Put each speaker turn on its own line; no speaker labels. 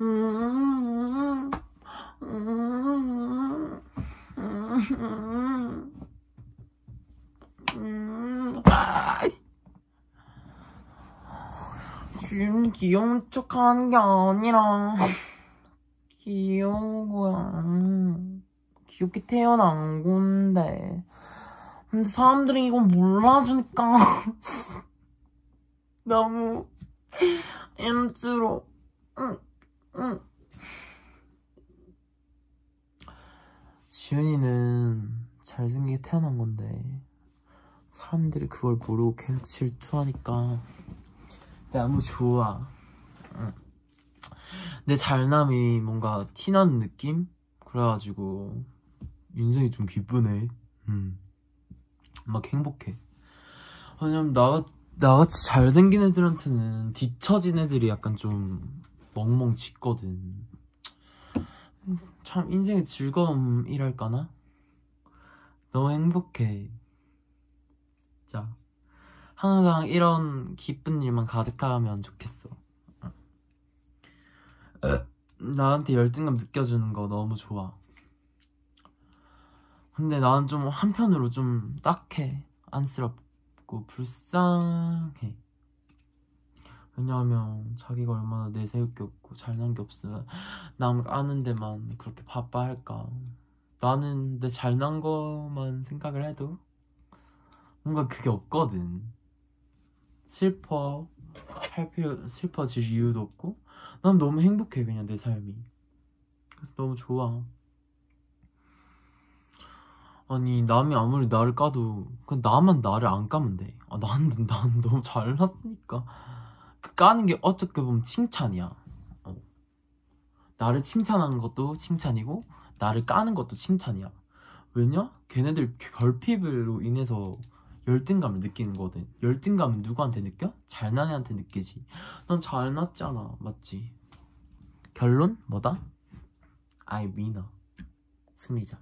음, 음, 음, 음. 지금 귀여운 척 하는 게 아니라 귀여운 거야. 음. 귀엽게 태어난 건데. 근데 사람들이 이건 몰라주니까 너무 힘들어. 응, 응. 지윤이는 잘생기게 태어난 건데 사람들이 그걸 모르고 계속 질투하니까 너무 좋아. 응. 내 잘남이 뭔가 티나는 느낌? 그래가지고 인생이 좀 기쁘네. 음. 막 행복해. 왜냐면 나, 나같이 잘생긴 애들한테는 뒤처진 애들이 약간 좀 멍멍 짖거든. 참 인생의 즐거움이랄까나? 너무 행복해. 진짜. 항상 이런 기쁜 일만 가득하면 좋겠어. 나한테 열등감 느껴주는 거 너무 좋아. 근데 나는 좀 한편으로 좀 딱해. 안쓰럽고 불쌍해. 왜냐하면 자기가 얼마나 내세울 게 없고 잘난 게 없으면 남 아는 데만 그렇게 바빠 할까. 나는 내 잘난 거만 생각을 해도 뭔가 그게 없거든. 슬퍼 할 필요 슬퍼질 이유도 없고 난 너무 행복해 그냥 내 삶이. 그래서 너무 좋아. 아니 남이 아무리 나를 까도 그냥 나만 나를 안 까면 돼. 아, 난, 난 너무 잘났으니까 그 까는 게 어떻게 보면 칭찬이야. 어. 나를 칭찬하는 것도 칭찬이고 나를 까는 것도 칭찬이야. 왜냐? 걔네들 결핍으로 인해서 열등감을 느끼는 거거든. 열등감은 누구한테 느껴? 잘난 애한테 느끼지. 난 잘났잖아, 맞지? 결론 뭐다? I winner. 승리자.